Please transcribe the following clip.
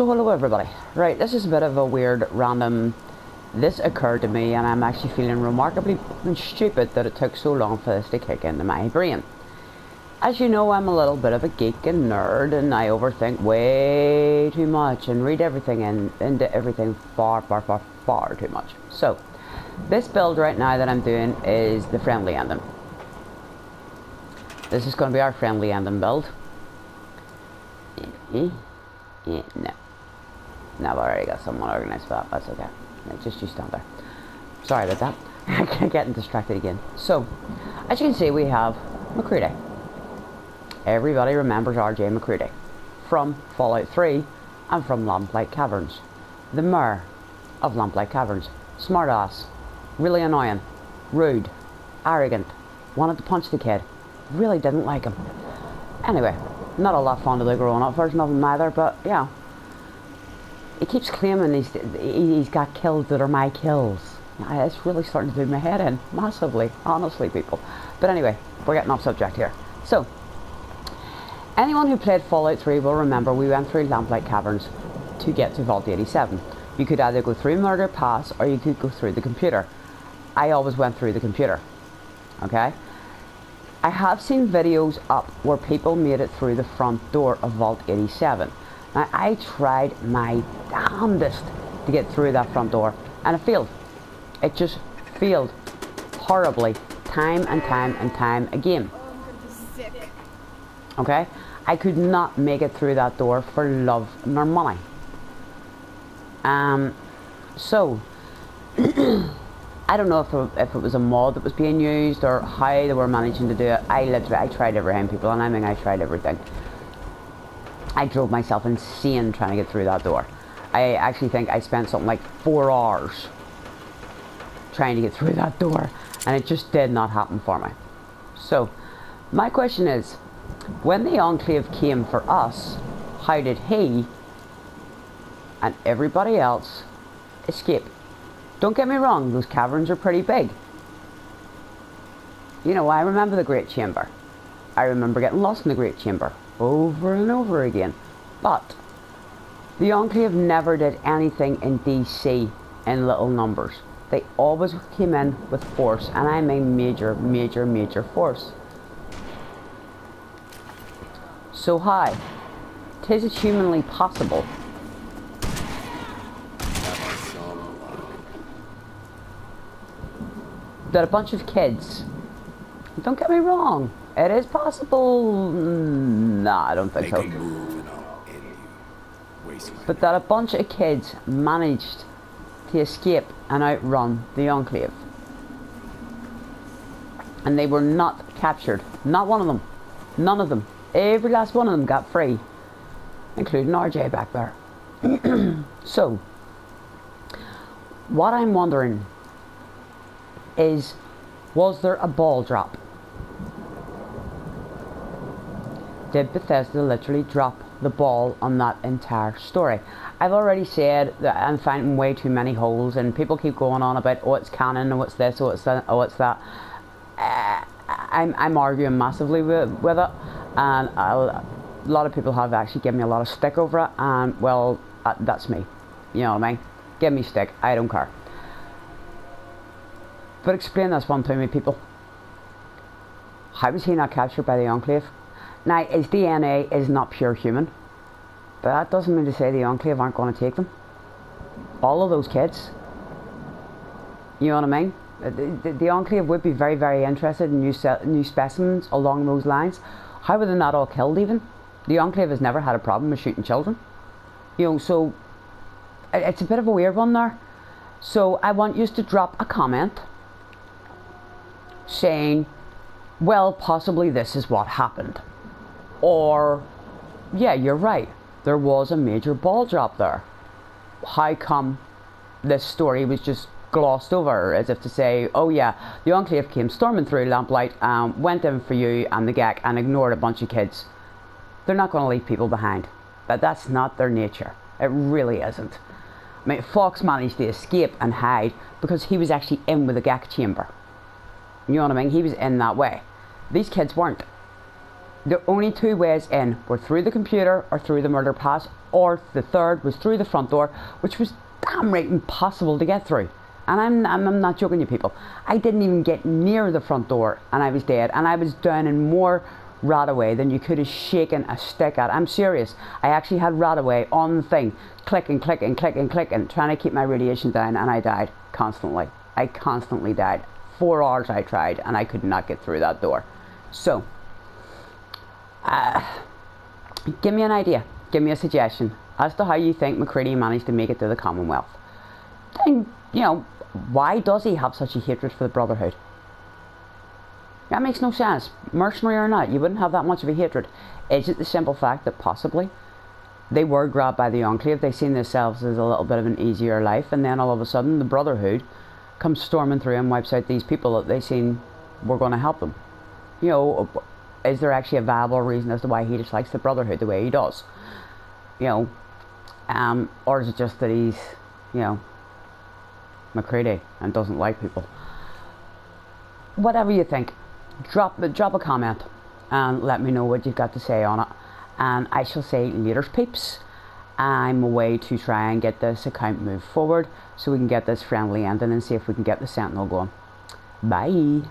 So hello everybody. Right, this is a bit of a weird random this occurred to me and I'm actually feeling remarkably stupid that it took so long for this to kick into my brain. As you know, I'm a little bit of a geek and nerd and I overthink way too much and read everything and into everything far, far, far, far too much. So, this build right now that I'm doing is the friendly ending. This is going to be our friendly ending build. Eh, eh, eh, no. No, I've already got someone organised for that. That's okay. Just you stand there. Sorry about that. I'm getting distracted again. So, as you can see, we have MacCready. Everybody remembers RJ MacCready from Fallout 3 and from Lamplight Caverns. The mayor of Lamplight Caverns. Smartass. Really annoying. Rude. Arrogant. Wanted to punch the kid. Really didn't like him. Anyway, not a lot fond of the grown up version of him either, but yeah, he keeps claiming he's, he's got kills that are my kills. It's really starting to do my head in, massively, honestly, people. But anyway, we're getting off subject here. So, anyone who played Fallout 3 will remember we went through Lamplight Caverns to get to Vault 87. You could either go through Murder Pass or you could go through the computer. I always went through the computer. Okay? I have seen videos up where people made it through the front door of Vault 87. Now, I tried my damnedest to get through that front door, and it failed. It just failed horribly, time and time and time again. Okay? I could not make it through that door for love nor money. Um, so, I don't know if it, if it was a mod that was being used or how they were managing to do it. I literally, I tried everything, people, and I mean, I tried everything. I drove myself insane trying to get through that door. I actually think I spent something like four hours trying to get through that door and it just did not happen for me. So, my question is, when the Enclave came for us, how did he and everybody else escape? Don't get me wrong, those caverns are pretty big. You know, I remember the Great Chamber. I remember getting lost in the Great Chamber over and over again. But the Enclave never did anything in DC in little numbers. They always came in with force, and I mean major, major, major force. So high. Tis it humanly possible that a bunch of kids, don't get me wrong, it is possible. Mm, nah, I don't think so. But that a bunch of kids managed to escape and outrun the Enclave. And they were not captured. Not one of them. None of them. Every last one of them got free. Including RJ back there. so, what I'm wondering is, was there a ball drop? Did Bethesda literally drop the ball on that entire story? I've already said that I'm finding way too many holes, and people keep going on about oh it's canon, oh it's this, oh it's that, oh it's that. Uh, I'm I'm arguing massively with, with it, and I'll, a lot of people have actually given me a lot of stick over it, and well, uh, that's me. You know what I mean? Give me stick, I don't care. But explain this one to me, people. How was he not captured by the Enclave? Now, his DNA is not pure human, but that doesn't mean to say the Enclave aren't going to take them. All of those kids. You know what I mean? Uh, the, the, the Enclave would be very, very interested in new, new specimens along those lines. How were they not all killed, even? The Enclave has never had a problem with shooting children. You know, so it's a bit of a weird one there. So I want you to drop a comment saying, well, possibly this is what happened. Or, yeah, you're right, there was a major ball drop there. How come this story was just glossed over as if to say, oh yeah, the Enclave came storming through Lamplight, um, went in for you and the GECK and ignored a bunch of kids. They're not going to leave people behind. But that's not their nature. It really isn't. I mean, Fawkes managed to escape and hide because he was actually in with the GECK chamber. You know what I mean? He was in that way. These kids weren't. The only two ways in were through the computer or through the murder pass, or the third was through the front door, which was damn right impossible to get through. And I'm, I'm, I'm, not joking, you people. I didn't even get near the front door and I was dead. And I was down in more RadAway than you could have shaken a stick at. I'm serious. I actually had RadAway on the thing, clicking, clicking, clicking, clicking, trying to keep my radiation down, and I died constantly. I constantly died. Four hours I tried, and I could not get through that door. So, uh, give me an idea. Give me a suggestion as to how you think McCready managed to make it to the Commonwealth. And, you know, why does he have such a hatred for the Brotherhood? That makes no sense. Mercenary or not, you wouldn't have that much of a hatred. Is it the simple fact that possibly they were grabbed by the Enclave, they seen themselves as a little bit of an easier life, and then all of a sudden the Brotherhood comes storming through and wipes out these people that they seen were going to help them? You know, is there actually a viable reason as to why he dislikes the Brotherhood the way he does? You know, um, or is it just that he's, you know, McCready and doesn't like people? Whatever you think drop drop a comment and let me know what you've got to say on it. And I shall say later, peeps. I'm away to try and get this account moved forward so we can get this friendly ending and see if we can get the Sentinel going. Bye.